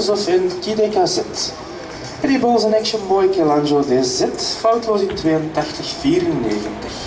Zofien KZ. Ready Balls in Action Boy Kelanjo DZ, foutloos in 82-94.